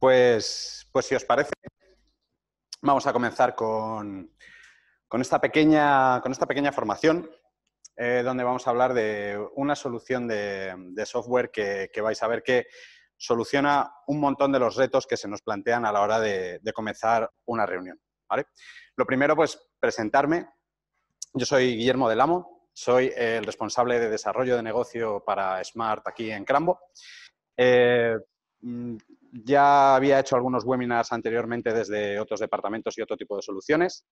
Pues, pues si os parece, vamos a comenzar con, esta, pequeña, con esta pequeña formación eh, donde vamos a hablar de una solución de, software que, vais a ver que soluciona un montón de los retos que se nos plantean a la hora de, comenzar una reunión. Lo primero, pues presentarme. Yo soy Guillermo del Amo, soy el responsable de desarrollo de negocio para Smart aquí en Crambo. Eh, mm, ya había hecho algunos webinars anteriormente desde otros departamentos y otro tipo de soluciones.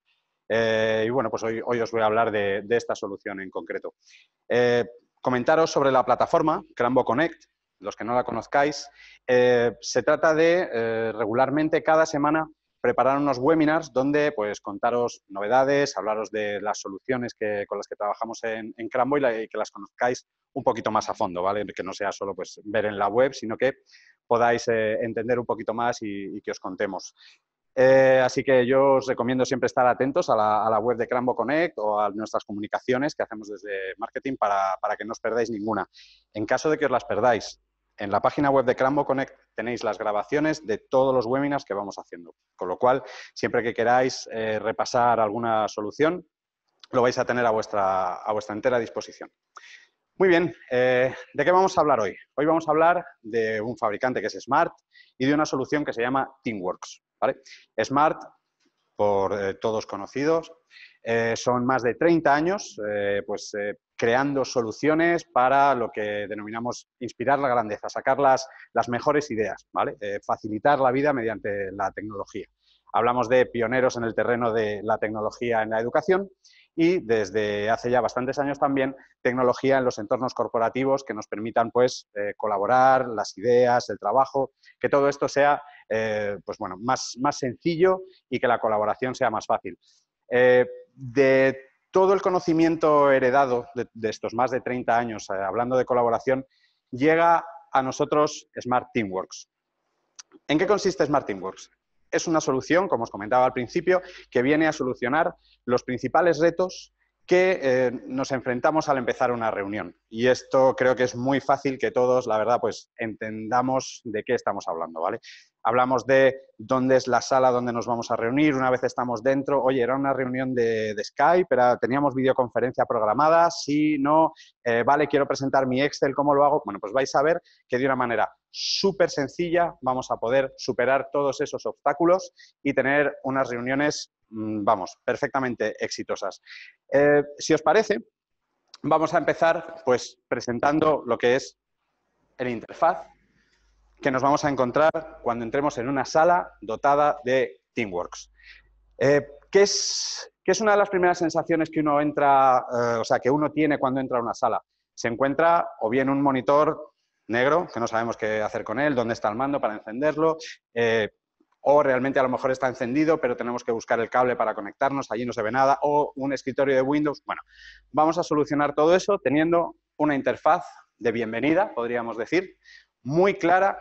Eh, y bueno, pues hoy, hoy, os voy a hablar de, esta solución en concreto. Eh, comentaros sobre la plataforma Crambo Connect, los que no la conozcáis. Eh, se trata de regularmente cada semana preparar unos webinars donde pues contaros novedades, hablaros de las soluciones que, con las que trabajamos en, Crambo y, que las conozcáis un poquito más a fondo, ¿vale? Que no sea solo pues, ver en la web, sino que podáis entender un poquito más y que os contemos. Eh, así que yo os recomiendo siempre estar atentos a la, web de Crambo Connect o a nuestras comunicaciones que hacemos desde marketing para, que no os perdáis ninguna. En caso de que os las perdáis, en la página web de Crambo Connect tenéis las grabaciones de todos los webinars que vamos haciendo. Con lo cual, siempre que queráis eh, repasar alguna solución, lo vais a tener a vuestra, a vuestra entera disposición. Muy bien, eh, ¿de qué vamos a hablar hoy? Hoy vamos a hablar de un fabricante que es Smart y de una solución que se llama Teamworks. Smart, por eh, todos conocidos, eh, son más de 30 años pues, creando soluciones para lo que denominamos inspirar la grandeza, sacar las, las mejores ideas, facilitar la vida mediante la tecnología. Hablamos de pioneros en el terreno de la tecnología en la educación y desde hace ya bastantes años también tecnología en los entornos corporativos que nos permitan pues eh, colaborar, las ideas, el trabajo, que todo esto sea eh, pues bueno, más, más sencillo y que la colaboración sea más fácil. Eh, de todo el conocimiento heredado de, estos más de 30 años hablando de colaboración, llega a nosotros Smart Teamworks. ¿En qué consiste Smart Teamworks? Es una solución, como os comentaba al principio, que viene a solucionar los principales retos que eh, nos enfrentamos al empezar una reunión. Y esto creo que es muy fácil que todos, la verdad, pues entendamos de qué estamos hablando, ¿vale? Hablamos de dónde es la sala donde nos vamos a reunir, una vez estamos dentro, oye, era una reunión de, Skype, pero teníamos videoconferencia programada, sí, no, eh, vale, quiero presentar mi Excel, ¿cómo lo hago? Bueno, pues vais a ver que de una manera súper sencilla vamos a poder superar todos esos obstáculos y tener unas reuniones Mm, vamos, perfectamente exitosas. Eh, si os parece, vamos a empezar pues presentando lo que es el interfaz que nos vamos a encontrar cuando entremos en una sala dotada de Teamworks. Eh, ¿qué, es, es, una de las primeras sensaciones que uno entra, eh, o sea, que uno tiene cuando entra a una sala? Se encuentra o bien un monitor negro, que no sabemos qué hacer con él, dónde está el mando para encenderlo, o realmente a lo mejor está encendido, pero tenemos que buscar el cable para conectarnos, allí no se ve nada, o un escritorio de Windows. Bueno, vamos a solucionar todo eso teniendo una interfaz de bienvenida, podríamos decir, muy clara,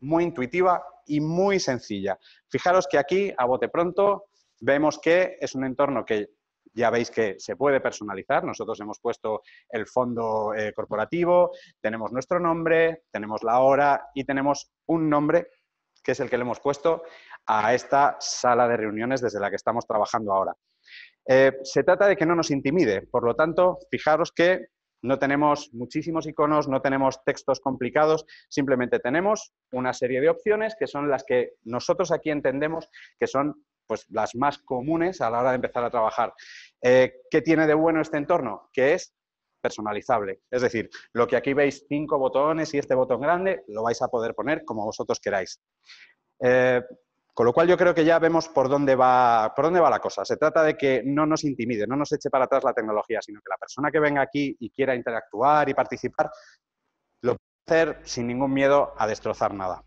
muy intuitiva y muy sencilla. Fijaros que aquí, a bote pronto, vemos que es un entorno que ya veis que se puede personalizar. Nosotros hemos puesto el fondo eh, corporativo, tenemos nuestro nombre, tenemos la hora y tenemos un nombre que es el que le hemos puesto a esta sala de reuniones desde la que estamos trabajando ahora. Eh, se trata de que no nos intimide, por lo tanto, fijaros que no tenemos muchísimos iconos, no tenemos textos complicados, simplemente tenemos una serie de opciones que son las que nosotros aquí entendemos que son pues, las más comunes a la hora de empezar a trabajar. Eh, ¿Qué tiene de bueno este entorno? Que es personalizable. Es decir, lo que aquí veis cinco botones y este botón grande, lo vais a poder poner como vosotros queráis. Eh, con lo cual yo creo que ya vemos por dónde, va, por dónde va la cosa. Se trata de que no nos intimide, no nos eche para atrás la tecnología, sino que la persona que venga aquí y quiera interactuar y participar, lo puede hacer sin ningún miedo a destrozar nada.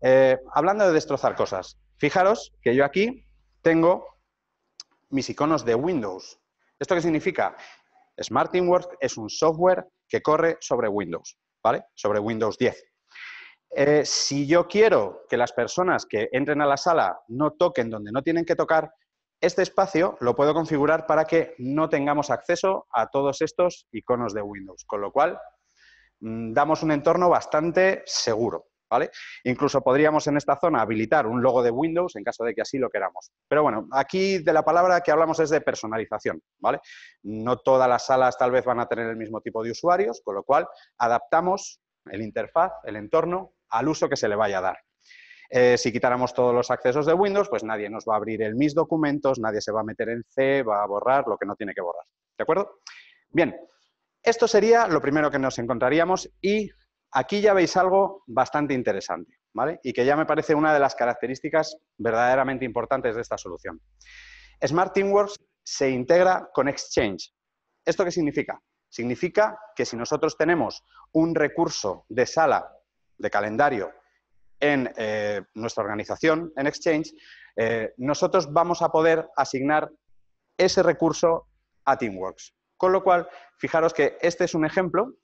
Eh, hablando de destrozar cosas, fijaros que yo aquí tengo mis iconos de Windows. ¿Esto qué significa? Smart Teamworks es un software que corre sobre Windows, ¿vale? Sobre Windows 10. Eh, si yo quiero que las personas que entren a la sala no toquen donde no tienen que tocar, este espacio lo puedo configurar para que no tengamos acceso a todos estos iconos de Windows, con lo cual mm, damos un entorno bastante seguro. ¿vale? Incluso podríamos en esta zona habilitar un logo de Windows en caso de que así lo queramos. Pero bueno, aquí de la palabra que hablamos es de personalización, ¿vale? No todas las salas tal vez van a tener el mismo tipo de usuarios, con lo cual adaptamos el interfaz, el entorno, al uso que se le vaya a dar. Eh, si quitáramos todos los accesos de Windows, pues nadie nos va a abrir el mis documentos, nadie se va a meter en C, va a borrar lo que no tiene que borrar. ¿De acuerdo? Bien, esto sería lo primero que nos encontraríamos y aquí ya veis algo bastante interesante, ¿vale? Y que ya me parece una de las características verdaderamente importantes de esta solución. Smart Teamworks se integra con Exchange. ¿Esto qué significa? Significa que si nosotros tenemos un recurso de sala, de calendario, en eh, nuestra organización, en Exchange, eh, nosotros vamos a poder asignar ese recurso a Teamworks. Con lo cual, fijaros que este es un ejemplo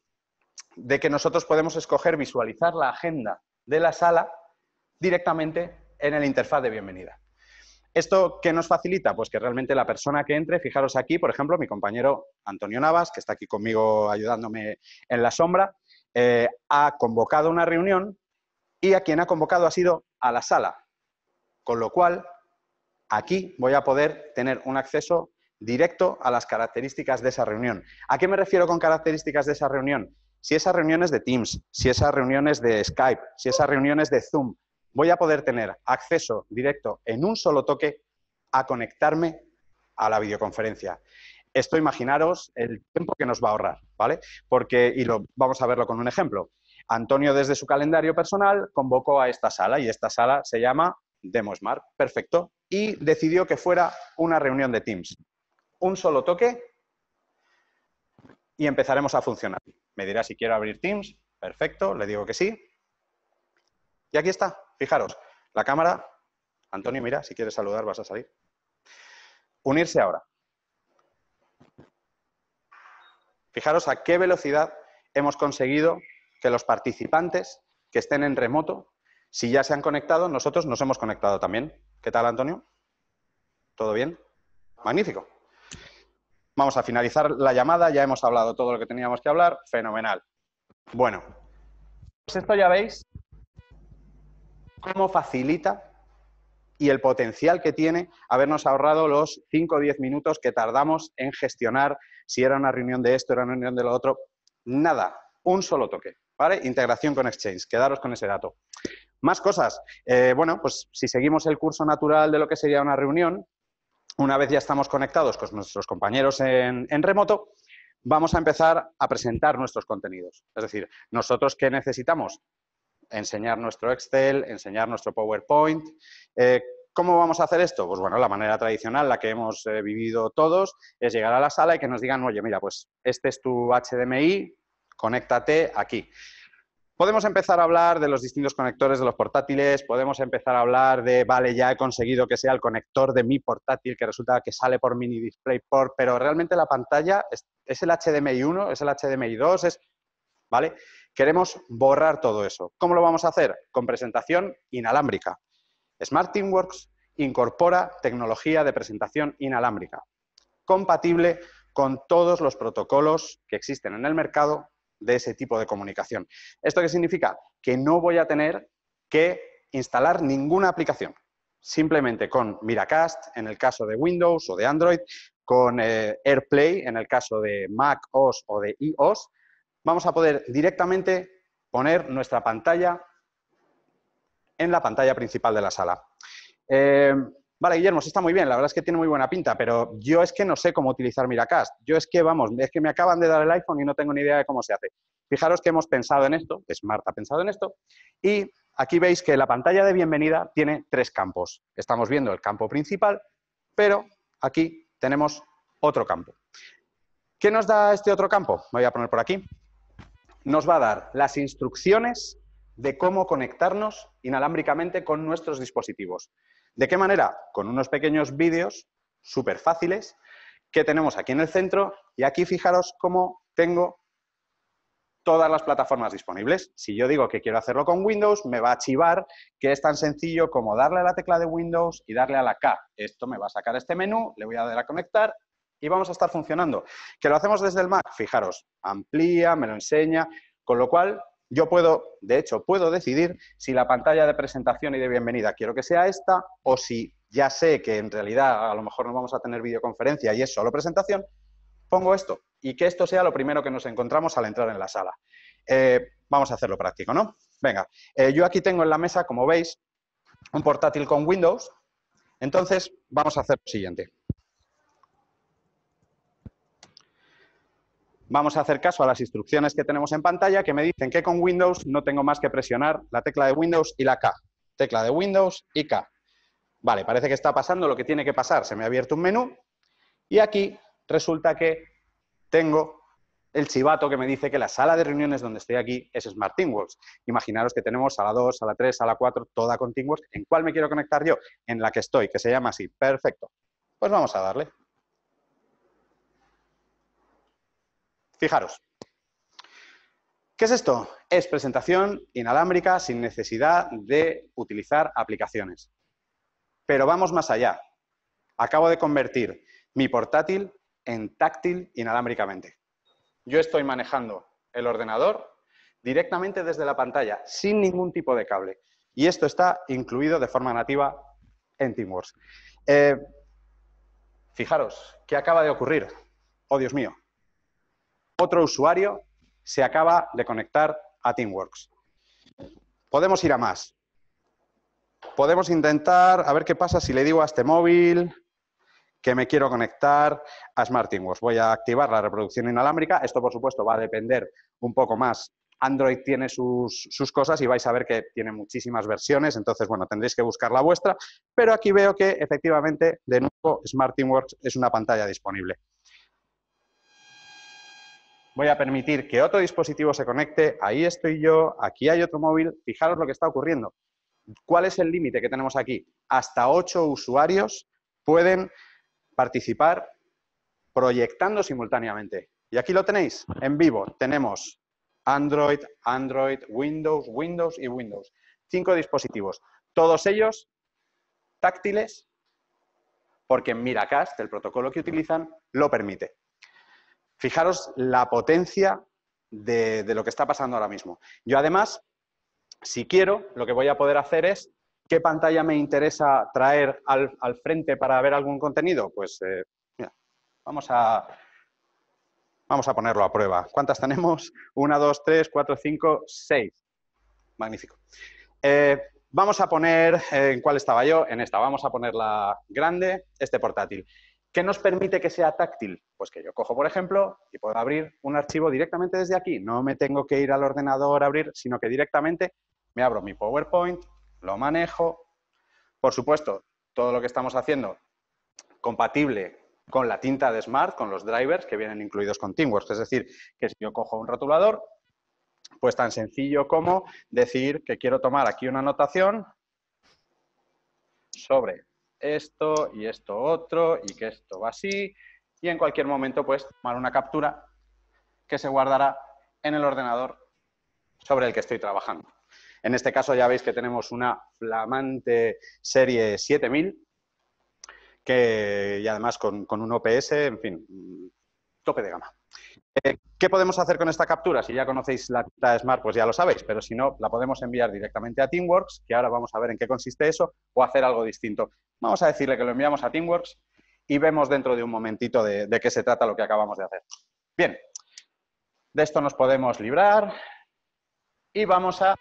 de que nosotros podemos escoger visualizar la agenda de la sala directamente en el interfaz de bienvenida. ¿Esto qué nos facilita? Pues que realmente la persona que entre, fijaros aquí, por ejemplo, mi compañero Antonio Navas, que está aquí conmigo ayudándome en la sombra, eh, ha convocado una reunión y a quien ha convocado ha sido a la sala. Con lo cual, aquí voy a poder tener un acceso directo a las características de esa reunión. ¿A qué me refiero con características de esa reunión? Si esa reunión es de Teams, si esa reunión es de Skype, si esa reunión es de Zoom, voy a poder tener acceso directo en un solo toque a conectarme a la videoconferencia. Esto imaginaros el tiempo que nos va a ahorrar, ¿vale? Porque, y lo, vamos a verlo con un ejemplo. Antonio desde su calendario personal convocó a esta sala y esta sala se llama DemoSmart. Perfecto. Y decidió que fuera una reunión de Teams. Un solo toque y empezaremos a funcionar. Me dirá si quiero abrir Teams. Perfecto, le digo que sí. Y aquí está, fijaros, la cámara. Antonio, mira, si quieres saludar vas a salir. Unirse ahora. Fijaros a qué velocidad hemos conseguido que los participantes que estén en remoto, si ya se han conectado, nosotros nos hemos conectado también. ¿Qué tal, Antonio? ¿Todo bien? Magnífico. Vamos a finalizar la llamada, ya hemos hablado todo lo que teníamos que hablar, fenomenal. Bueno, pues esto ya veis cómo facilita y el potencial que tiene habernos ahorrado los 5 o 10 minutos que tardamos en gestionar si era una reunión de esto, era una reunión de lo otro. Nada, un solo toque. ¿vale? Integración con Exchange, quedaros con ese dato. Más cosas. Eh, bueno, pues si seguimos el curso natural de lo que sería una reunión, una vez ya estamos conectados con nuestros compañeros en, remoto, vamos a empezar a presentar nuestros contenidos. Es decir, nosotros qué necesitamos? Enseñar nuestro Excel, enseñar nuestro PowerPoint. Eh, ¿Cómo vamos a hacer esto? Pues bueno, la manera tradicional, la que hemos eh, vivido todos, es llegar a la sala y que nos digan, oye, mira, pues este es tu HDMI, conéctate aquí. Podemos empezar a hablar de los distintos conectores de los portátiles, podemos empezar a hablar de, vale, ya he conseguido que sea el conector de mi portátil, que resulta que sale por mini DisplayPort, pero realmente la pantalla es, el HDMI 1, es el HDMI 2, es, ¿vale? Queremos borrar todo eso. ¿Cómo lo vamos a hacer? Con presentación inalámbrica. Smart Teamworks incorpora tecnología de presentación inalámbrica, compatible con todos los protocolos que existen en el mercado de ese tipo de comunicación. ¿Esto qué significa? Que no voy a tener que instalar ninguna aplicación. Simplemente con Miracast, en el caso de Windows o de Android, con eh, AirPlay, en el caso de Mac OS o de iOS, vamos a poder directamente poner nuestra pantalla en la pantalla principal de la sala. Eh, Vale, Guillermo, está muy bien, la verdad es que tiene muy buena pinta, pero yo es que no sé cómo utilizar Miracast. Yo es que, vamos, es que me acaban de dar el iPhone y no tengo ni idea de cómo se hace. Fijaros que hemos pensado en esto, Smart ha pensado en esto, y aquí veis que la pantalla de bienvenida tiene tres campos. Estamos viendo el campo principal, pero aquí tenemos otro campo. ¿Qué nos da este otro campo? Me voy a poner por aquí. Nos va a dar las instrucciones de cómo conectarnos inalámbricamente con nuestros dispositivos. ¿De qué manera? Con unos pequeños vídeos súper fáciles que tenemos aquí en el centro y aquí fijaros cómo tengo todas las plataformas disponibles. Si yo digo que quiero hacerlo con Windows, me va a chivar que es tan sencillo como darle a la tecla de Windows y darle a la K. Esto me va a sacar este menú, le voy a dar a conectar y vamos a estar funcionando. Que lo hacemos desde el Mac, fijaros, amplía, me lo enseña, con lo cual yo puedo, de hecho, puedo decidir si la pantalla de presentación y de bienvenida quiero que sea esta o si ya sé que en realidad a lo mejor no vamos a tener videoconferencia y es solo presentación, pongo esto y que esto sea lo primero que nos encontramos al entrar en la sala. Eh, vamos a hacerlo práctico, ¿no? Venga, eh, yo aquí tengo en la mesa, como veis, un portátil con Windows. Entonces, vamos a hacer lo siguiente. Vamos a hacer caso a las instrucciones que tenemos en pantalla que me dicen que con Windows no tengo más que presionar la tecla de Windows y la K. Tecla de Windows y K. Vale, parece que está pasando lo que tiene que pasar. Se me ha abierto un menú y aquí resulta que tengo el chivato que me dice que la sala de reuniones donde estoy aquí es Smart Teamworks. Imaginaros que tenemos sala 2, sala 3, sala 4, toda con Teamworks. ¿En cuál me quiero conectar yo? En la que estoy, que se llama así. Perfecto. Pues vamos a darle. Fijaros. ¿Qué es esto? Es presentación inalámbrica sin necesidad de utilizar aplicaciones. Pero vamos más allá. Acabo de convertir mi portátil en táctil inalámbricamente. Yo estoy manejando el ordenador directamente desde la pantalla, sin ningún tipo de cable. Y esto está incluido de forma nativa en Teamworks. Eh, fijaros, ¿qué acaba de ocurrir? Oh, Dios mío, otro usuario se acaba de conectar a Teamworks. Podemos ir a más. Podemos intentar, a ver qué pasa si le digo a este móvil que me quiero conectar a Smart Teamworks. Voy a activar la reproducción inalámbrica. Esto, por supuesto, va a depender un poco más. Android tiene sus, sus, cosas y vais a ver que tiene muchísimas versiones, entonces, bueno, tendréis que buscar la vuestra, pero aquí veo que efectivamente, de nuevo, Smart Teamworks es una pantalla disponible voy a permitir que otro dispositivo se conecte, ahí estoy yo, aquí hay otro móvil, fijaros lo que está ocurriendo. ¿Cuál es el límite que tenemos aquí? Hasta ocho usuarios pueden participar proyectando simultáneamente. Y aquí lo tenéis, en vivo. Tenemos Android, Android, Windows, Windows y Windows. Cinco dispositivos. Todos ellos táctiles, porque Miracast, el protocolo que utilizan, lo permite. Fijaros la potencia de, lo que está pasando ahora mismo. Yo además, si quiero, lo que voy a poder hacer es ¿Qué pantalla me interesa traer al, frente para ver algún contenido? Pues eh, vamos, a, vamos a ponerlo a prueba. ¿Cuántas tenemos? Una, dos, tres, cuatro, cinco, seis. Magnífico. Eh, vamos a poner, eh, ¿en cuál estaba yo? En esta. Vamos a poner la grande, este portátil. ¿Qué nos permite que sea táctil? Pues que yo cojo, por ejemplo, y puedo abrir un archivo directamente desde aquí. No me tengo que ir al ordenador a abrir, sino que directamente me abro mi PowerPoint, lo manejo. Por supuesto, todo lo que estamos haciendo compatible con la tinta de Smart, con los drivers que vienen incluidos con Teamworks. Es decir, que si yo cojo un rotulador, pues tan sencillo como decir que quiero tomar aquí una anotación sobre esto y esto otro y que esto va así y en cualquier momento pues tomar una captura que se guardará en el ordenador sobre el que estoy trabajando. En este caso ya veis que tenemos una flamante serie 7000 que, y además con, con un OPS, en fin, tope de gama. Eh, ¿Qué podemos hacer con esta captura? Si ya conocéis la de Smart, pues ya lo sabéis, pero si no, la podemos enviar directamente a Teamworks, que ahora vamos a ver en qué consiste eso, o hacer algo distinto. Vamos a decirle que lo enviamos a Teamworks y vemos dentro de un momentito de, qué se trata lo que acabamos de hacer. Bien, de esto nos podemos librar y vamos a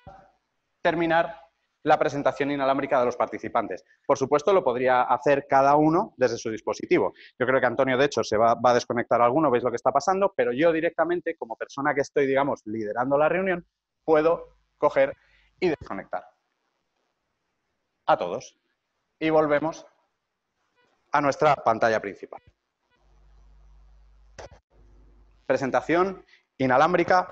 terminar la presentación inalámbrica de los participantes. Por supuesto, lo podría hacer cada uno desde su dispositivo. Yo creo que Antonio, de hecho, se va, a desconectar alguno, veis lo que está pasando, pero yo directamente, como persona que estoy, digamos, liderando la reunión, puedo coger y desconectar a todos. Y volvemos a nuestra pantalla principal. Presentación inalámbrica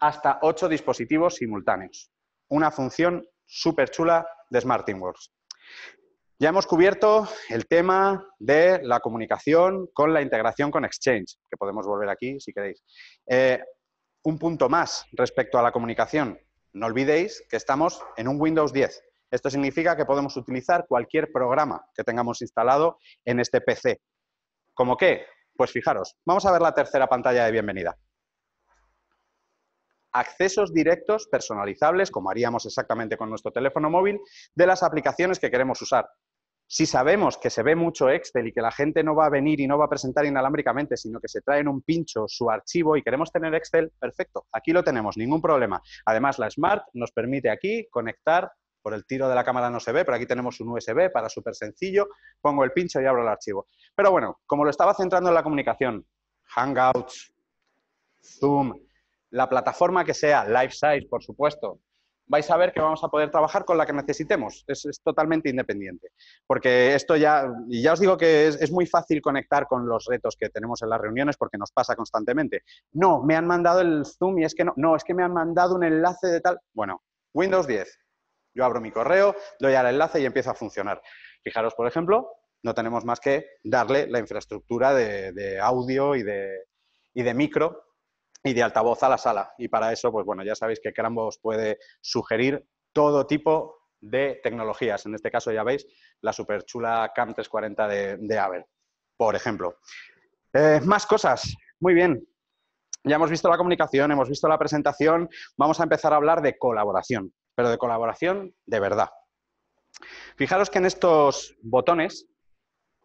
hasta ocho dispositivos simultáneos. Una función súper chula de Smart Teamworks. Ya hemos cubierto el tema de la comunicación con la integración con Exchange, que podemos volver aquí si queréis. Eh, un punto más respecto a la comunicación. No olvidéis que estamos en un Windows 10. Esto significa que podemos utilizar cualquier programa que tengamos instalado en este PC. ¿Cómo qué? Pues fijaros, vamos a ver la tercera pantalla de bienvenida. Accesos directos personalizables, como haríamos exactamente con nuestro teléfono móvil, de las aplicaciones que queremos usar. Si sabemos que se ve mucho Excel y que la gente no va a venir y no va a presentar inalámbricamente, sino que se trae en un pincho su archivo y queremos tener Excel, perfecto, aquí lo tenemos, ningún problema. Además, la Smart nos permite aquí conectar, por el tiro de la cámara no se ve, pero aquí tenemos un USB para súper sencillo, pongo el pincho y abro el archivo. Pero bueno, como lo estaba centrando en la comunicación, Hangouts, Zoom, la plataforma que sea, Size, por supuesto, vais a ver que vamos a poder trabajar con la que necesitemos. Es, totalmente independiente. Porque esto ya, y ya os digo que es, muy fácil conectar con los retos que tenemos en las reuniones porque nos pasa constantemente. No, me han mandado el Zoom y es que no, no, es que me han mandado un enlace de tal. Bueno, Windows 10. Yo abro mi correo, doy al enlace y empieza a funcionar. Fijaros, por ejemplo, no tenemos más que darle la infraestructura de, audio y de, y de micro y de altavoz a la sala. Y para eso, pues bueno, ya sabéis que Crambos puede sugerir todo tipo de tecnologías. En este caso, ya veis, la super chula CAM 340 de, de por ejemplo. Eh, más cosas. Muy bien. Ya hemos visto la comunicación, hemos visto la presentación. Vamos a empezar a hablar de colaboración, pero de colaboración de verdad. Fijaros que en estos botones,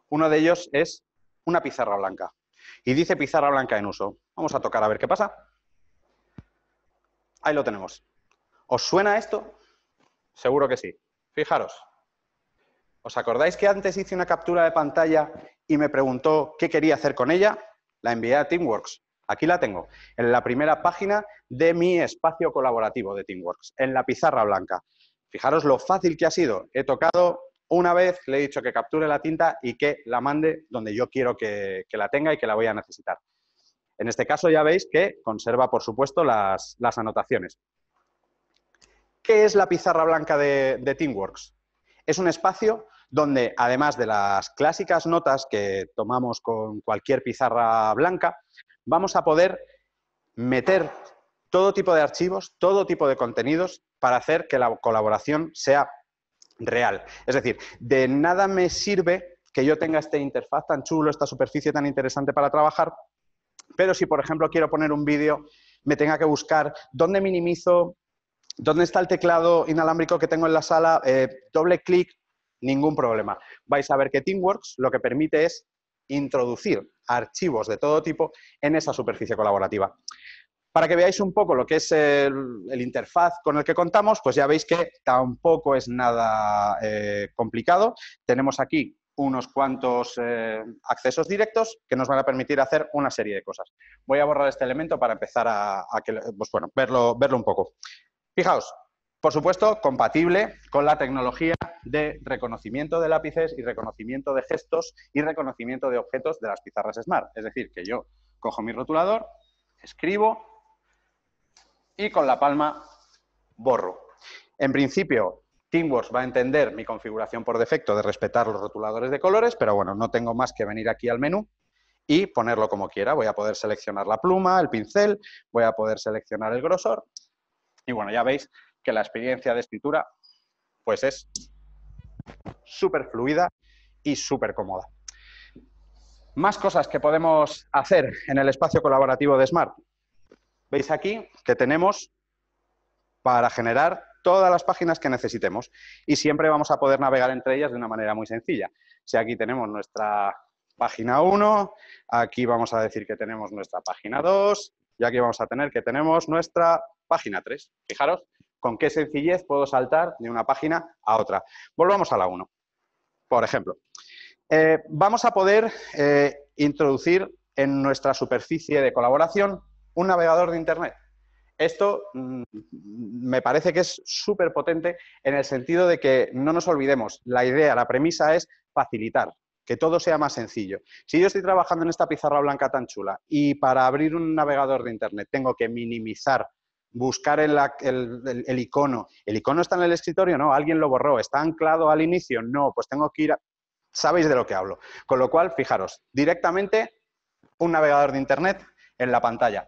uno de ellos es una pizarra blanca y dice pizarra blanca en uso. Vamos a tocar a ver qué pasa. Ahí lo tenemos. ¿Os suena esto? Seguro que sí. Fijaros. ¿Os acordáis que antes hice una captura de pantalla y me preguntó qué quería hacer con ella? La envié a Teamworks. Aquí la tengo, en la primera página de mi espacio colaborativo de Teamworks, en la pizarra blanca. Fijaros lo fácil que ha sido. He tocado una vez le he dicho que capture la tinta y que la mande donde yo quiero que, la tenga y que la voy a necesitar. En este caso ya veis que conserva, por supuesto, las, anotaciones. ¿Qué es la pizarra blanca de, de Teamworks? Es un espacio donde, además de las clásicas notas que tomamos con cualquier pizarra blanca, vamos a poder meter todo tipo de archivos, todo tipo de contenidos para hacer que la colaboración sea real. Es decir, de nada me sirve que yo tenga esta interfaz tan chulo, esta superficie tan interesante para trabajar, pero si, por ejemplo, quiero poner un vídeo, me tenga que buscar dónde minimizo, dónde está el teclado inalámbrico que tengo en la sala, eh, doble clic, ningún problema. Vais a ver que Teamworks lo que permite es introducir archivos de todo tipo en esa superficie colaborativa. Para que veáis un poco lo que es el, interfaz con el que contamos, pues ya veis que tampoco es nada eh, complicado. Tenemos aquí unos cuantos eh, accesos directos que nos van a permitir hacer una serie de cosas. Voy a borrar este elemento para empezar a, pues bueno, verlo, verlo un poco. Fijaos, por supuesto, compatible con la tecnología de reconocimiento de lápices y reconocimiento de gestos y reconocimiento de objetos de las pizarras Smart. Es decir, que yo cojo mi rotulador, escribo y con la palma borro. En principio, Teamworks va a entender mi configuración por defecto de respetar los rotuladores de colores, pero bueno, no tengo más que venir aquí al menú y ponerlo como quiera. Voy a poder seleccionar la pluma, el pincel, voy a poder seleccionar el grosor y bueno, ya veis que la experiencia de escritura pues es súper fluida y súper cómoda. Más cosas que podemos hacer en el espacio colaborativo de Smart. Veis aquí que tenemos para generar todas las páginas que necesitemos y siempre vamos a poder navegar entre ellas de una manera muy sencilla. Si aquí tenemos nuestra página 1, aquí vamos a decir que tenemos nuestra página 2 y aquí vamos a tener que tenemos nuestra página 3. Fijaros con qué sencillez puedo saltar de una página a otra. Volvamos a la 1, por ejemplo. Eh, vamos a poder eh, introducir en nuestra superficie de colaboración un navegador de Internet. Esto mm, me parece que es súper potente en el sentido de que no nos olvidemos, la idea, la premisa es facilitar, que todo sea más sencillo. Si yo estoy trabajando en esta pizarra blanca tan chula y para abrir un navegador de Internet tengo que minimizar, buscar el, el, icono, ¿el icono está en el escritorio? No, alguien lo borró, ¿está anclado al inicio? No, pues tengo que ir a... Sabéis de lo que hablo. Con lo cual, fijaros, directamente un navegador de Internet en la pantalla.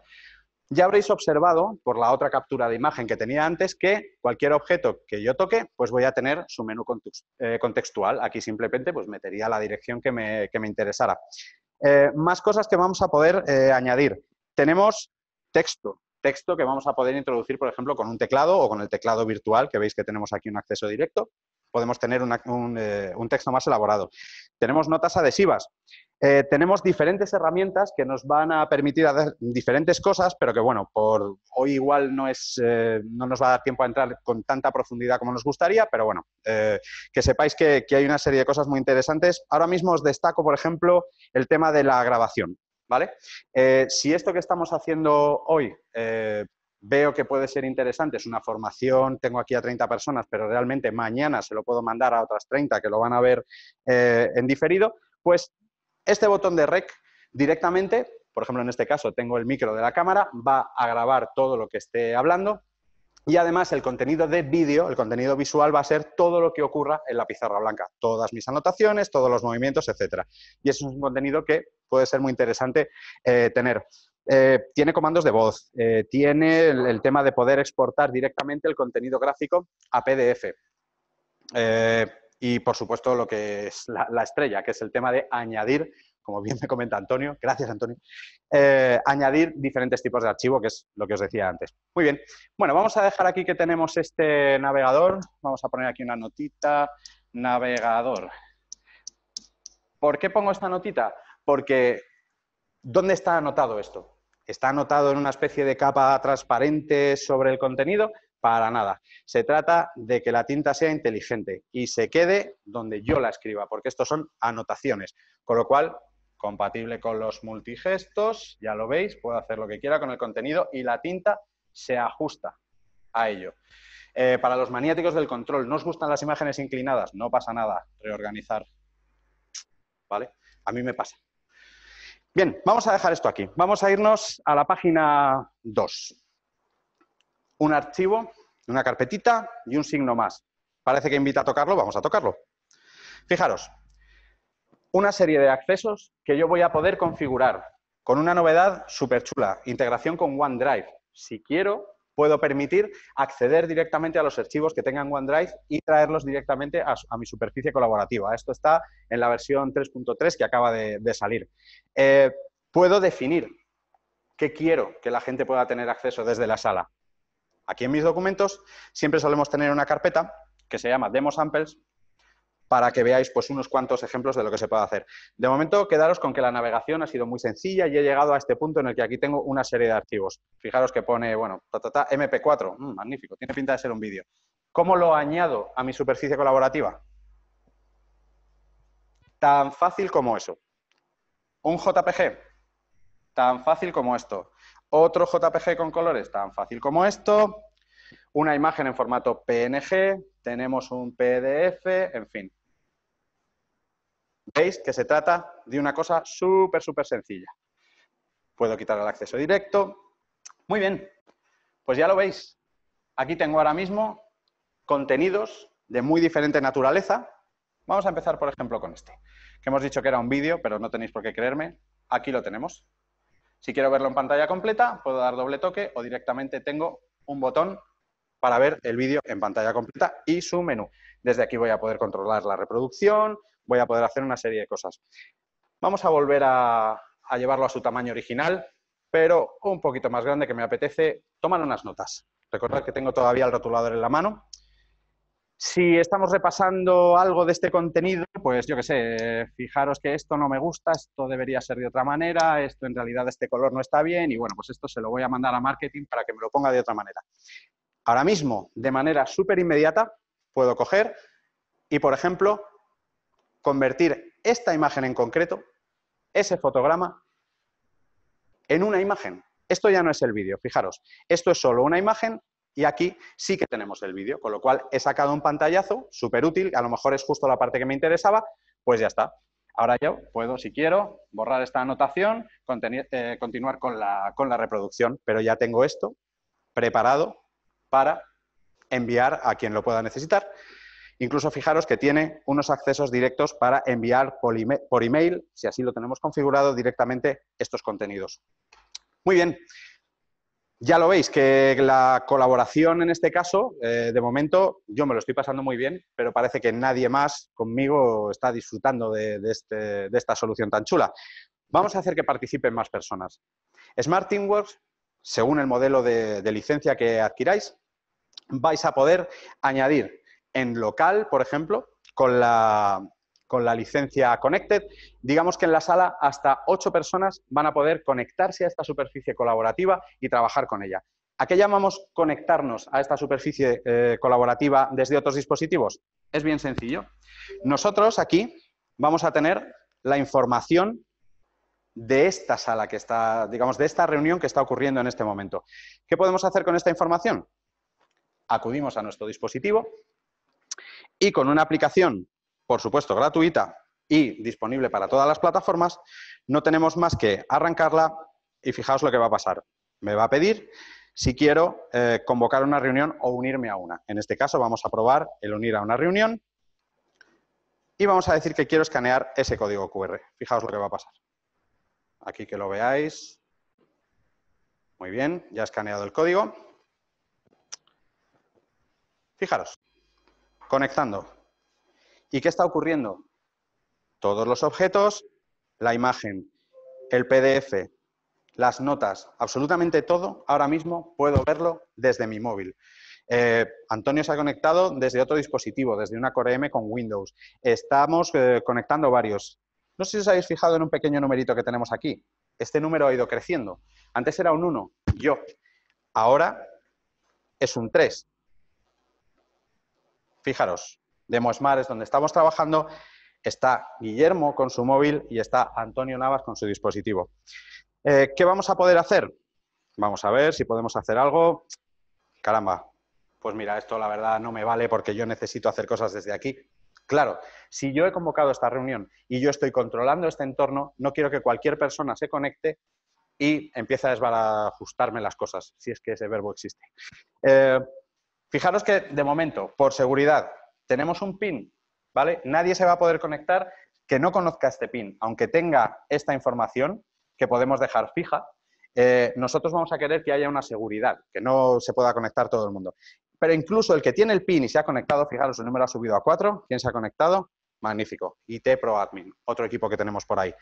Ya habréis observado, por la otra captura de imagen que tenía antes, que cualquier objeto que yo toque, pues voy a tener su menú eh, contextual. Aquí simplemente pues metería la dirección que me, interesara. Eh, más cosas que vamos a poder eh, añadir. Tenemos texto. texto que vamos a poder introducir, por ejemplo, con un teclado o con el teclado virtual, que veis que tenemos aquí un acceso directo. Podemos tener eh, un, texto más elaborado. Tenemos notas adhesivas. Eh, tenemos diferentes herramientas que nos van a permitir hacer diferentes cosas, pero que, bueno, por hoy igual no, es, no nos va a dar tiempo a entrar con tanta profundidad como nos gustaría, pero bueno, que sepáis que, hay una serie de cosas muy interesantes. Ahora mismo os destaco, por ejemplo, el tema de la grabación. ¿vale? Eh, si esto que estamos haciendo hoy eh, veo que puede ser interesante, es una formación, tengo aquí a 30 personas, pero realmente mañana se lo puedo mandar a otras 30 que lo van a ver eh, en diferido, pues este botón de rec directamente, por ejemplo en este caso tengo el micro de la cámara, va a grabar todo lo que esté hablando y además el contenido de vídeo, el contenido visual va a ser todo lo que ocurra en la pizarra blanca, todas mis anotaciones, todos los movimientos, etcétera. Y es un contenido que puede ser muy interesante eh, tener. Eh, tiene comandos de voz, eh, tiene el, tema de poder exportar directamente el contenido gráfico a PDF. Y por supuesto lo que es la estrella, que es el tema de añadir como bien me comenta Antonio, gracias Antonio, eh, añadir diferentes tipos de archivo, que es lo que os decía antes. Muy bien, bueno, vamos a dejar aquí que tenemos este navegador, vamos a poner aquí una notita, navegador. ¿Por qué pongo esta notita? Porque, ¿dónde está anotado esto? ¿Está anotado en una especie de capa transparente sobre el contenido? Para nada. Se trata de que la tinta sea inteligente y se quede donde yo la escriba, porque estos son anotaciones. Con lo cual, compatible con los multigestos, ya lo veis, puedo hacer lo que quiera con el contenido y la tinta se ajusta a ello. Eh, para los maniáticos del control, ¿no os gustan las imágenes inclinadas? No pasa nada, reorganizar. ¿Vale? A mí me pasa. Bien, vamos a dejar esto aquí. Vamos a irnos a la página 2. Un archivo, una carpetita y un signo más. Parece que invita a tocarlo, vamos a tocarlo. Fijaros, una serie de accesos que yo voy a poder configurar con una novedad súper chula, integración con OneDrive. Si quiero, puedo permitir acceder directamente a los archivos que tengan OneDrive y traerlos directamente a, mi superficie colaborativa. Esto está en la versión 3.3 que acaba de, salir. Eh, puedo definir qué quiero que la gente pueda tener acceso desde la sala. Aquí en mis documentos siempre solemos tener una carpeta que se llama Demo Samples para que veáis pues, unos cuantos ejemplos de lo que se puede hacer. De momento, quedaros con que la navegación ha sido muy sencilla y he llegado a este punto en el que aquí tengo una serie de archivos. Fijaros que pone, bueno, MP4, mm, magnífico, tiene pinta de ser un vídeo. ¿Cómo lo añado a mi superficie colaborativa? Tan fácil como eso. Un JPG, tan fácil como esto. Otro JPG con colores, tan fácil como esto. Una imagen en formato PNG, tenemos un PDF, en fin. Veis que se trata de una cosa súper, súper sencilla. Puedo quitar el acceso directo. Muy bien, pues ya lo veis. Aquí tengo ahora mismo contenidos de muy diferente naturaleza. Vamos a empezar, por ejemplo, con este, que hemos dicho que era un vídeo, pero no tenéis por qué creerme. Aquí lo tenemos. Si quiero verlo en pantalla completa, puedo dar doble toque o directamente tengo un botón para ver el vídeo en pantalla completa y su menú. Desde aquí voy a poder controlar la reproducción, voy a poder hacer una serie de cosas. Vamos a volver a, llevarlo a su tamaño original, pero un poquito más grande que me apetece. Toman unas notas. Recordad que tengo todavía el rotulador en la mano. Si estamos repasando algo de este contenido, pues yo qué sé, fijaros que esto no me gusta, esto debería ser de otra manera, esto en realidad este color no está bien y bueno, pues esto se lo voy a mandar a marketing para que me lo ponga de otra manera. Ahora mismo, de manera súper inmediata, puedo coger y, por ejemplo, convertir esta imagen en concreto, ese fotograma, en una imagen. Esto ya no es el vídeo, fijaros. Esto es solo una imagen y aquí sí que tenemos el vídeo, con lo cual he sacado un pantallazo súper útil, a lo mejor es justo la parte que me interesaba, pues ya está. Ahora yo puedo, si quiero, borrar esta anotación, eh, continuar con la, con la reproducción, pero ya tengo esto preparado para enviar a quien lo pueda necesitar. Incluso fijaros que tiene unos accesos directos para enviar por email, si así lo tenemos configurado, directamente estos contenidos. Muy bien. Ya lo veis, que la colaboración en este caso, eh, de momento, yo me lo estoy pasando muy bien, pero parece que nadie más conmigo está disfrutando de, este, esta solución tan chula. Vamos a hacer que participen más personas. Smart Teamworks según el modelo de, licencia que adquiráis, vais a poder añadir en local, por ejemplo, con la, con la licencia Connected, digamos que en la sala hasta ocho personas van a poder conectarse a esta superficie colaborativa y trabajar con ella. ¿A qué llamamos conectarnos a esta superficie eh, colaborativa desde otros dispositivos? Es bien sencillo. Nosotros aquí vamos a tener la información de esta sala que está, digamos, de esta reunión que está ocurriendo en este momento. ¿Qué podemos hacer con esta información? Acudimos a nuestro dispositivo y con una aplicación, por supuesto, gratuita y disponible para todas las plataformas, no tenemos más que arrancarla y fijaos lo que va a pasar. Me va a pedir si quiero eh, convocar una reunión o unirme a una. En este caso vamos a probar el unir a una reunión y vamos a decir que quiero escanear ese código QR. Fijaos lo que va a pasar. Aquí que lo veáis. Muy bien, ya he escaneado el código. Fijaros, conectando. ¿Y qué está ocurriendo? Todos los objetos, la imagen, el PDF, las notas, absolutamente todo, ahora mismo puedo verlo desde mi móvil. Eh, Antonio se ha conectado desde otro dispositivo, desde una Core M con Windows. Estamos eh, conectando varios. No sé si os habéis fijado en un pequeño numerito que tenemos aquí. Este número ha ido creciendo. Antes era un 1, yo. Ahora es un 3. Fijaros, Demosmar es donde estamos trabajando. Está Guillermo con su móvil y está Antonio Navas con su dispositivo. Eh, ¿Qué vamos a poder hacer? Vamos a ver si podemos hacer algo. Caramba, pues mira, esto la verdad no me vale porque yo necesito hacer cosas desde aquí. Claro, si yo he convocado esta reunión y yo estoy controlando este entorno, no quiero que cualquier persona se conecte y empiece a desbarajustarme las cosas, si es que ese verbo existe. Eh, fijaros que, de momento, por seguridad, tenemos un PIN, ¿vale? Nadie se va a poder conectar que no conozca este PIN, aunque tenga esta información, que podemos dejar fija, eh, nosotros vamos a querer que haya una seguridad, que no se pueda conectar todo el mundo. Pero incluso el que tiene el PIN y se ha conectado, fijaros, el número ha subido a 4. ¿Quién se ha conectado? Magnífico. IT Pro Admin, otro equipo que tenemos por ahí.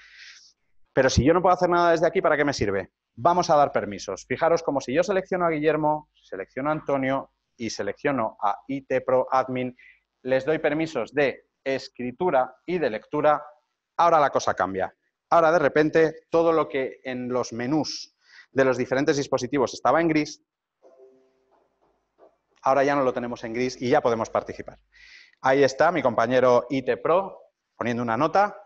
Pero si yo no puedo hacer nada desde aquí, ¿para qué me sirve? Vamos a dar permisos. Fijaros como si yo selecciono a Guillermo, selecciono a Antonio y selecciono a IT Pro Admin, les doy permisos de escritura y de lectura, ahora la cosa cambia. Ahora, de repente, todo lo que en los menús de los diferentes dispositivos estaba en gris, ahora ya no lo tenemos en gris y ya podemos participar. Ahí está mi compañero IT Pro poniendo una nota.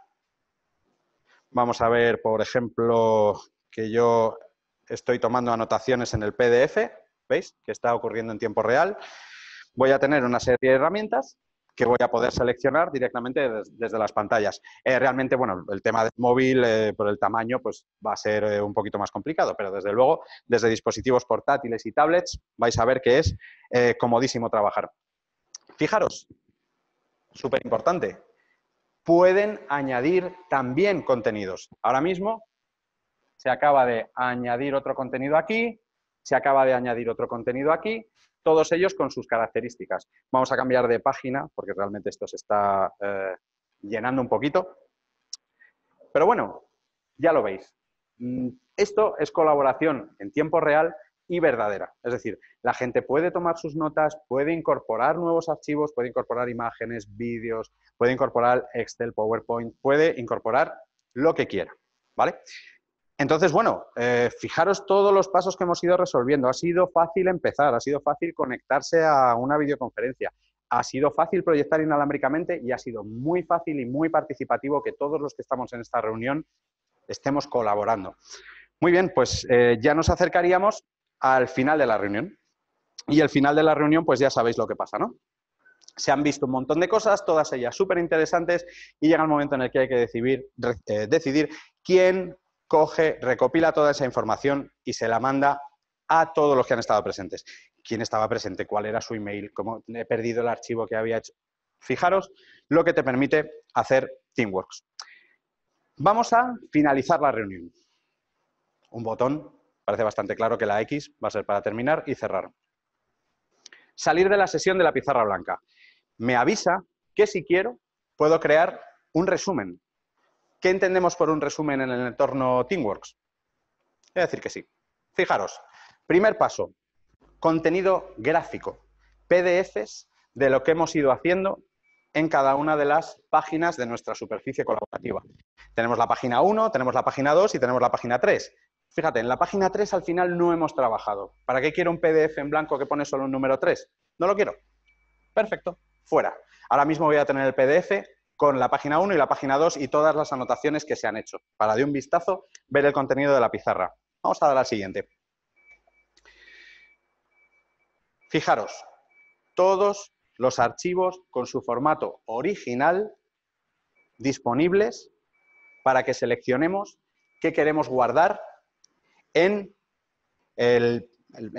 Vamos a ver, por ejemplo, que yo estoy tomando anotaciones en el PDF, ¿veis? Que está ocurriendo en tiempo real. Voy a tener una serie de herramientas que voy a poder seleccionar directamente desde las pantallas. Eh, realmente, bueno, el tema de móvil, eh, por el tamaño, pues va a ser eh, un poquito más complicado, pero desde luego, desde dispositivos portátiles y tablets, vais a ver que es comodísimo trabajar. Fijaros, súper importante, pueden añadir también contenidos. Ahora mismo se acaba de añadir otro contenido aquí, se acaba de añadir otro contenido aquí, todos ellos con sus características. Vamos a cambiar de página porque realmente esto se está eh, llenando un poquito. Pero bueno, ya lo veis. Mm, esto es colaboración en tiempo real y verdadera. Es decir, la gente puede tomar sus notas, puede incorporar nuevos archivos, puede incorporar imágenes, vídeos, puede incorporar Excel, PowerPoint, puede incorporar lo que quiera. ¿Vale? Entonces, bueno, eh, fijaros todos los pasos que hemos ido resolviendo. Ha sido fácil empezar, ha sido fácil conectarse a una videoconferencia, ha sido fácil proyectar inalámbricamente y ha sido muy fácil y muy participativo que todos los que estamos en esta reunión estemos colaborando. Muy bien, pues eh, ya nos acercaríamos al final de la reunión. Y al final de la reunión, pues ya sabéis lo que pasa, ¿no? Se han visto un montón de cosas, todas ellas súper interesantes, y llega el momento en el que hay que decidir, eh, decidir quién coge, recopila toda esa información y se la manda a todos los que han estado presentes. ¿Quién estaba presente? ¿Cuál era su email? ¿Cómo he perdido el archivo que había hecho? Fijaros lo que te permite hacer Teamworks. Vamos a finalizar la reunión. Un botón, parece bastante claro que la X va a ser para terminar y cerrar. Salir de la sesión de la pizarra blanca. Me avisa que si quiero puedo crear un resumen ¿Qué entendemos por un resumen en el entorno Teamworks? Voy a decir que sí. Fijaros, Primer paso, contenido gráfico, PDFs de lo que hemos ido haciendo en cada una de las páginas de nuestra superficie colaborativa. Tenemos la página 1, tenemos la página 2 y tenemos la página 3. Fíjate, en la página 3 al final no hemos trabajado. ¿Para qué quiero un PDF en blanco que pone solo un número 3? No lo quiero. Perfecto, fuera. Ahora mismo voy a tener el PDF con la página 1 y la página 2 y todas las anotaciones que se han hecho, para de un vistazo ver el contenido de la pizarra. Vamos a dar al siguiente. Fijaros, todos los archivos con su formato original disponibles para que seleccionemos qué queremos guardar en el,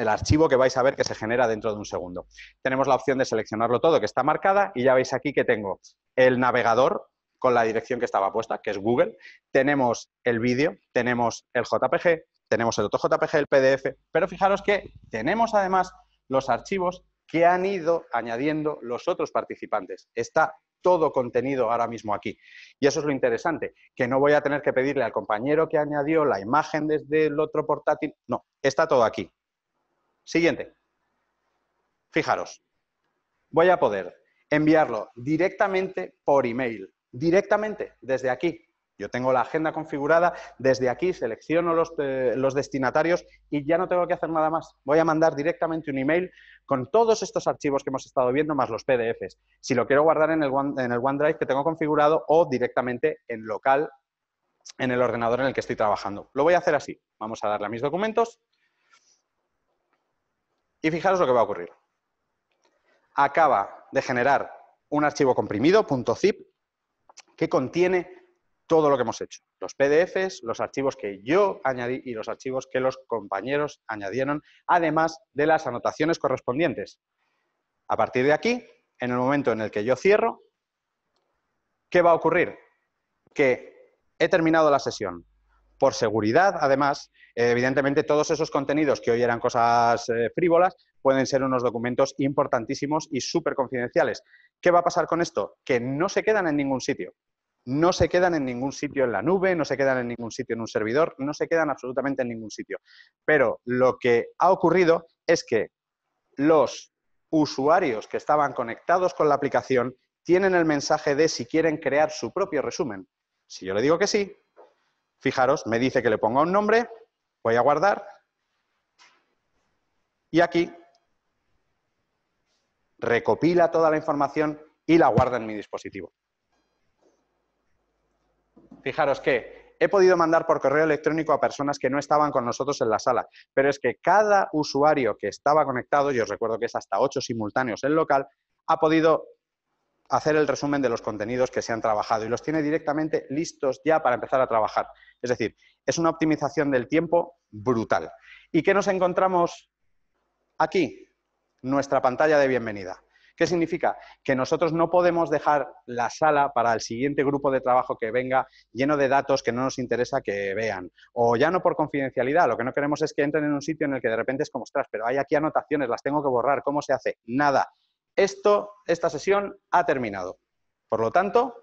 archivo que vais a ver que se genera dentro de un segundo. Tenemos la opción de seleccionarlo todo, que está marcada, y ya veis aquí que tengo el navegador con la dirección que estaba puesta, que es Google. Tenemos el vídeo, tenemos el JPG, tenemos el otro JPG, el PDF, pero fijaros que tenemos además los archivos que han ido añadiendo los otros participantes. Está todo contenido ahora mismo aquí. Y eso es lo interesante, que no voy a tener que pedirle al compañero que añadió la imagen desde el otro portátil. No, está todo aquí. Siguiente. Fijaros, voy a poder enviarlo directamente por email, directamente desde aquí. Yo tengo la agenda configurada, desde aquí selecciono los, eh, los, destinatarios y ya no tengo que hacer nada más. Voy a mandar directamente un email con todos estos archivos que hemos estado viendo, más los PDFs. Si lo quiero guardar en el, en el OneDrive que tengo configurado o directamente en local en el ordenador en el que estoy trabajando. Lo voy a hacer así. Vamos a darle a mis documentos. Y fijaros lo que va a ocurrir. Acaba de generar un archivo comprimido, .zip, que contiene todo lo que hemos hecho. Los PDFs, los archivos que yo añadí y los archivos que los compañeros añadieron, además de las anotaciones correspondientes. A partir de aquí, en el momento en el que yo cierro, ¿qué va a ocurrir? Que he terminado la sesión. Por seguridad, además, evidentemente todos esos contenidos que hoy eran cosas eh, frívolas pueden ser unos documentos importantísimos y súper confidenciales. ¿Qué va a pasar con esto? Que no se quedan en ningún sitio no se quedan en ningún sitio en la nube, no se quedan en ningún sitio en un servidor, no se quedan absolutamente en ningún sitio. Pero lo que ha ocurrido es que los usuarios que estaban conectados con la aplicación tienen el mensaje de si quieren crear su propio resumen. Si yo le digo que sí, fijaros, me dice que le ponga un nombre, voy a guardar y aquí recopila toda la información y la guarda en mi dispositivo. Fijaros que he podido mandar por correo electrónico a personas que no estaban con nosotros en la sala, pero es que cada usuario que estaba conectado, yo os recuerdo que es hasta ocho simultáneos en local, ha podido hacer el resumen de los contenidos que se han trabajado y los tiene directamente listos ya para empezar a trabajar. Es decir, es una optimización del tiempo brutal. ¿Y qué nos encontramos aquí? Nuestra pantalla de bienvenida. ¿Qué significa? Que nosotros no podemos dejar la sala para el siguiente grupo de trabajo que venga lleno de datos que no nos interesa que vean. O ya no por confidencialidad, lo que no queremos es que entren en un sitio en el que de repente es como, ostras, pero hay aquí anotaciones, las tengo que borrar, ¿cómo se hace? Nada. Esto, esta sesión ha terminado. Por lo tanto,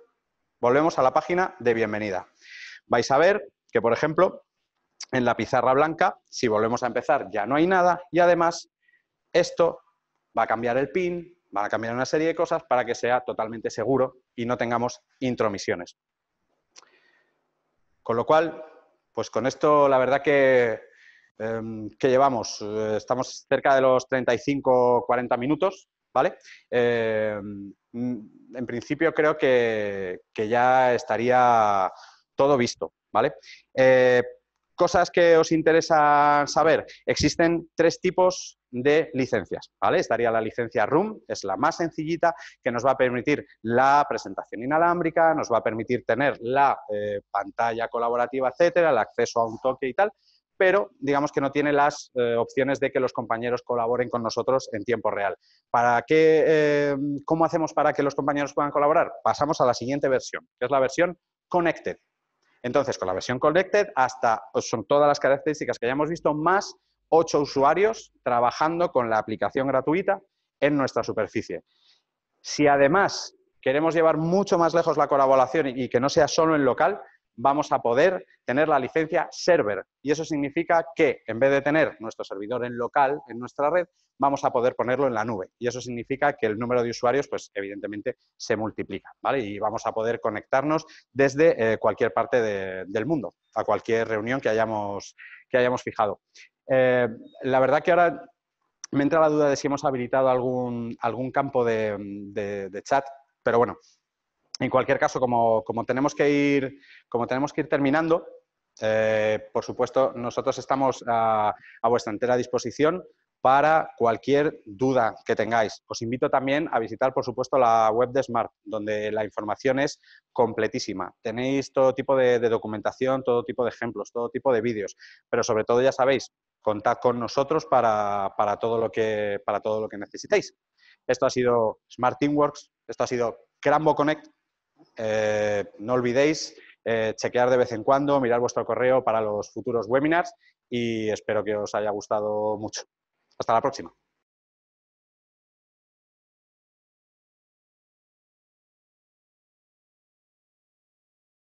volvemos a la página de bienvenida. Vais a ver que, por ejemplo, en la pizarra blanca, si volvemos a empezar, ya no hay nada y además esto va a cambiar el pin, van a cambiar una serie de cosas para que sea totalmente seguro y no tengamos intromisiones. Con lo cual, pues con esto la verdad que, em, que llevamos, eh, estamos cerca de los 35-40 minutos, ¿vale? Em, en principio creo que, que, ya estaría todo visto, ¿vale? Eh, cosas que os interesa saber. Existen tres tipos de licencias, ¿vale? Estaría la licencia RUM, es la más sencillita, que nos va a permitir la presentación inalámbrica, nos va a permitir tener la eh, pantalla colaborativa, etcétera, el acceso a un toque y tal, pero digamos que no tiene las eh, opciones de que los compañeros colaboren con nosotros en tiempo real. ¿Para qué, eh, ¿Cómo hacemos para que los compañeros puedan colaborar? Pasamos a la siguiente versión, que es la versión Connected. Entonces, con la versión Connected, hasta pues, son todas las características que ya hemos visto, más ocho usuarios trabajando con la aplicación gratuita en nuestra superficie. Si además queremos llevar mucho más lejos la colaboración y que no sea solo en local, vamos a poder tener la licencia server. Y eso significa que en vez de tener nuestro servidor en local, en nuestra red, vamos a poder ponerlo en la nube. Y eso significa que el número de usuarios, pues evidentemente, se multiplica, ¿vale? Y vamos a poder conectarnos desde eh, cualquier parte del mundo, a cualquier reunión que hayamos, que hayamos fijado. Eh, la verdad que ahora me entra la duda de si hemos habilitado algún, algún campo de, chat, pero bueno, en cualquier caso, como, tenemos, que ir, como tenemos que ir terminando, eh, por supuesto, nosotros estamos a, vuestra entera disposición para cualquier duda que tengáis. Os invito también a visitar, por supuesto, la web de Smart, donde la información es completísima. Tenéis todo tipo de documentación, todo tipo de ejemplos, todo tipo de vídeos, pero sobre todo, ya sabéis, contad con nosotros para, todo lo que, para todo lo que necesitéis. Esto ha sido Smart Teamworks, esto ha sido Crambo Connect. Eh, no olvidéis eh, chequear de vez en cuando, mirar vuestro correo para los futuros webinars y espero que os haya gustado mucho. Hasta la próxima.